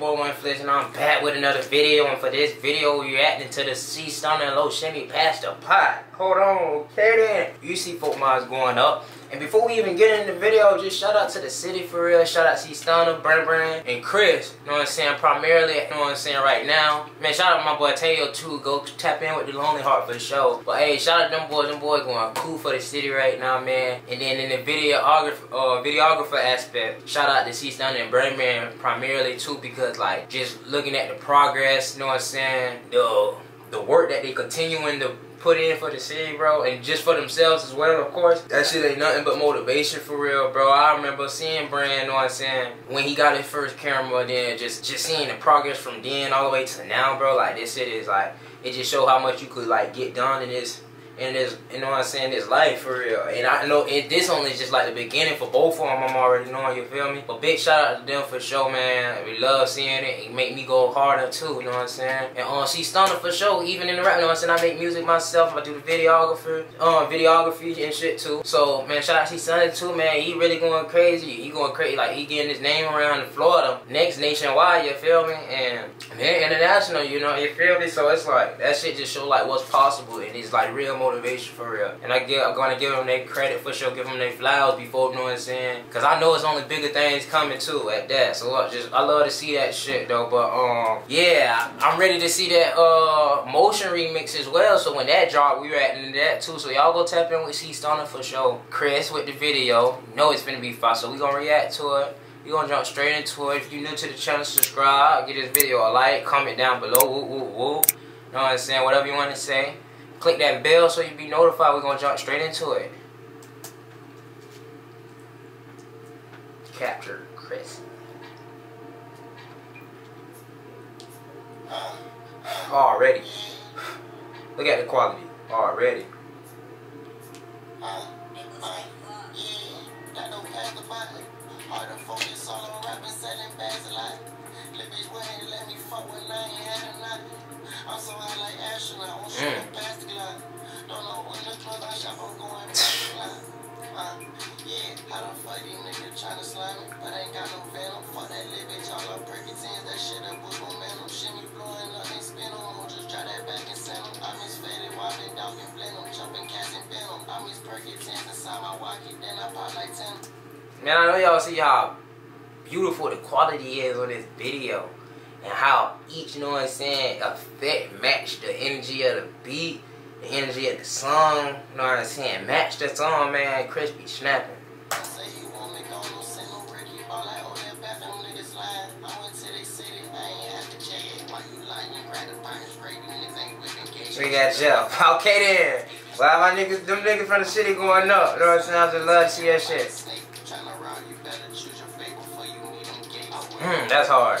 boy One Flex and I'm back with another video and for this video we're reacting to the C Stunna Loe Shimmy Pass the pot. Hold on, okay then. You see folk miles going up. And before we even get into the video, just shout out to the city for real. Shout out to Stunna, Burn Burn, and Chris. You know what I'm saying? Primarily, you know what I'm saying right now. Man, shout out my boy Teo too. Go tap in with the Lonely Heart for the show. But hey, shout out to them boys. Them boys going cool for the city right now, man. And then in the videographer, uh, videographer aspect, shout out to C Stunna and Burn Burn primarily too because like just looking at the progress, you know what I'm saying? The the work that they continuing to put in for the city, bro, and just for themselves as well, of course. That shit ain't nothing but motivation for real, bro. I remember seeing Brand, you know what I'm saying, when he got his first camera, then just just seeing the progress from then all the way to now, bro. Like this shit is like it just show how much you could like get done in this in this, you know what I'm saying, this life for real. And I know it, this only is just like the beginning for both of them. I'm already knowing, you feel me? But big shout out to them for sure, man. We love seeing it. It make me go harder too, you know what I'm saying? And um, C Stunna for sure, even in the rap, you know what I'm saying? I make music myself. I do the videographer, um, videography and shit too. So, man, shout out to C Stunna too, man. He really going crazy. He going crazy. Like, he getting his name around in Florida. Next nationwide, you feel me? And, man, international, you know, you feel me? So it's like, that shit just show like what's possible. And it's like real motivation for real. And I give, I'm gonna give them their credit for sure, give them their flowers before, you know what I'm saying? Cause I know it's only bigger things coming too at that. So I just, I love to see that shit though. But um, yeah, I'm ready to see that uh motion remix as well. So when that drop, we reacting to that too. So y'all go tap in with C Stunna for sure. Chris with the video, know it's gonna be fun. So we gonna react to it. We gonna jump straight into it. If you're new to the channel, subscribe. Give this video a like. Comment down below. Woo woo woo. Know what I'm saying? Whatever you want to say. Click that bell so you be notified. We're going to jump straight into it. Capture Chris. Already. Look at the quality. Already. I'm so high like astronaut. I'm shooting past the clock. Don't know when the close I shop, I'm going past the line. Yeah, how the fuck these niggas tryna slime me? But ain't got no venom. Fuck that little bitch, all up that shit up with momentum. Shimmy blowing up, they spin them. We'll just try that back and send them. I miss faded, wobbling, dog and blend them. Jumping cats and bend them. I miss Perkins inside my walkie, then I pop like 10. Man, I know y'all see how beautiful the quality is on this video and how each, you know what I'm saying, effect match the energy of the beat, the energy of the song, you know what I'm saying, match the song, man, crispy snapping. We got Jeff. Okay then. Well, my niggas, them niggas from the city going up. You know what I'm saying? I just love to see that shit. Hmm, that's hard.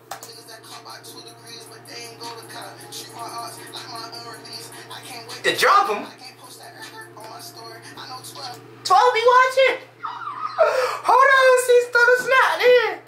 To drop them. 12 be watching? Hold on, see, start a snap then.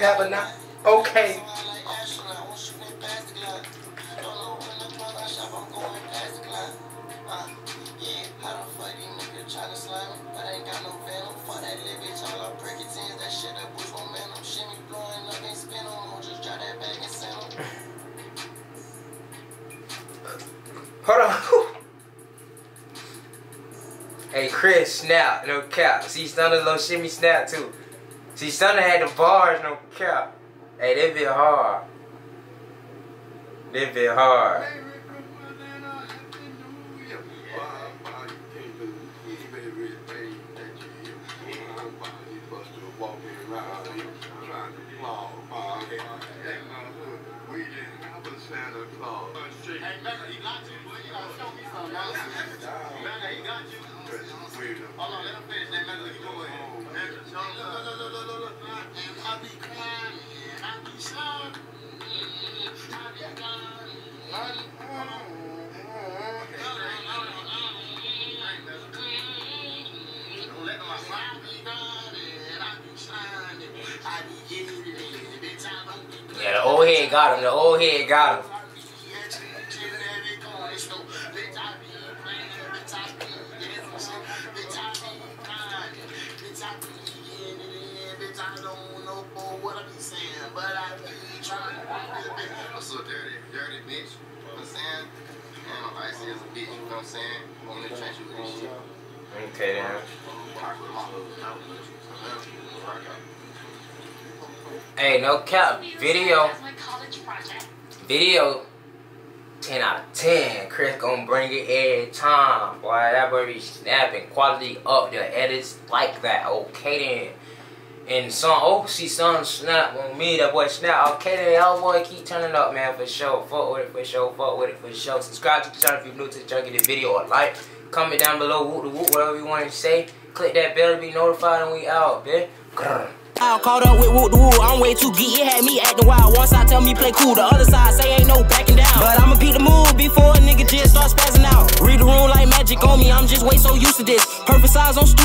Yeah, but not okay. Hold on. hey, Chris snap, no cap. C Stunna little shimmy snap too. C Stunna had the bars, no cap. Hey, they bit hard. They bit hard. Santa Claus. Hey, Becca, he got you. Boy. You gotta show me something. Hold on, let him finish that. Becca, you go ahead. Look, look, look, look, look, look. I be crying, I be sad. I be crying. Don't let my smile be done, I be shining. Yeah, the old head got him. The old head got him. Dirty, bitch? You know what I'm saying? And I'm icy as a bitch, you know what I'm saying? I'm in the trenches with this shit. Okay then. Hey, no cap. Video. Video. 10 out of 10. Chris gonna bring it every time. Boy, that boy be snapping. Quality up. The edits like that. Okay then. And some oh see some snap on me, that boy snap. Okay y'all boy keep turning up man for sure. Fuck with it for sure, fuck with it for sure. Subscribe to the channel if you're new to the channel, give the video a like. Comment down below, whoop the whoop, whatever you want to say. Click that bell to be notified and we out, bitch. Grr. I'm caught up with whoop the woo. I'm way too geek. It had me acting wild. One side tell me play cool, the other side say ain't no backing down. But I'ma beat the move before a nigga just start spazzing out. Read the room like magic on me. I'm just way so used to this. Perfect size on stu-